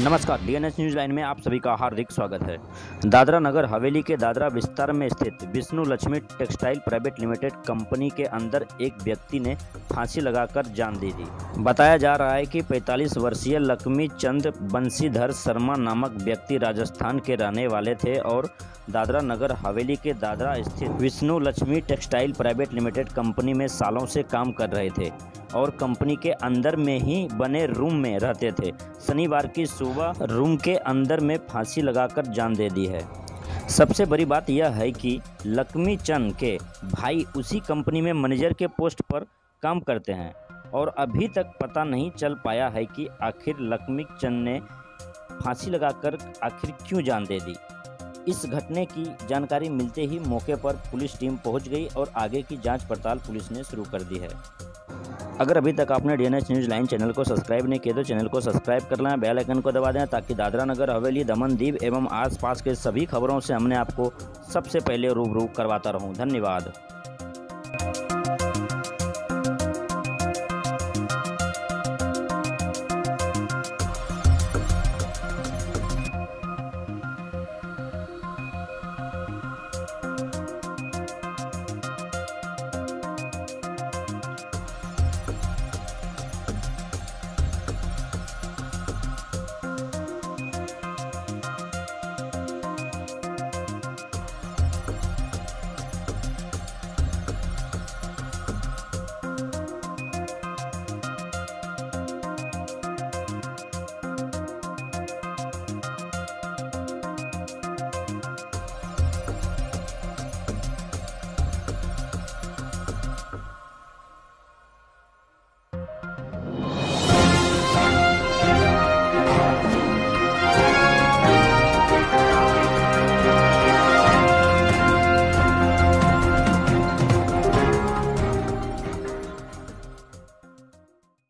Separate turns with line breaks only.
नमस्कार DNS news line में आप सभी का हार्दिक स्वागत है। दादरा नगर हवेली के दादरा विस्तार में स्थित Vishnu Lakshmi textile private limited company के अंदर एक व्यक्ति ने फांसी लगाकर जान दे दी। बताया जा रहा है कि 45 वर्षीय लक्ष्मी चंद बंशीधर शर्मा नामक व्यक्ति राजस्थान के रहने वाले थे और दादरा नगर हवेली के दादरा स्थित Vishnu Lakshmi textile private limited company में सालों से काम कर रहे थे और कंपनी के अंदर में ही बने रूम में रहते थे। शनिवार की सुबह रूम के अंदर में फांसी लगाकर जान दे दी है। सबसे बड़ी बात यह है कि लक्ष्मी चंद के भाई उसी कंपनी में मैनेजर के पोस्ट पर काम करते हैं और अभी तक पता नहीं चल पाया है कि आखिर लक्ष्मी चंद ने फांसी लगाकर आखिर क्यों जान दे दी। इस घटने की जानकारी मिलते ही मौके पर पुलिस टीम पहुँच गई और आगे की जाँच पड़ताल पुलिस ने शुरू कर दी है। अगर अभी तक आपने डीएनएच न्यूज़ लाइन चैनल को सब्सक्राइब नहीं किया तो चैनल को सब्सक्राइब कर लें, बेल आइकन को दबा दें, ताकि दादरा नगर, हवेली, दमन दीप एवं आसपास के सभी खबरों से हमने आपको सबसे पहले रूबरू करवाता रहूँ। धन्यवाद।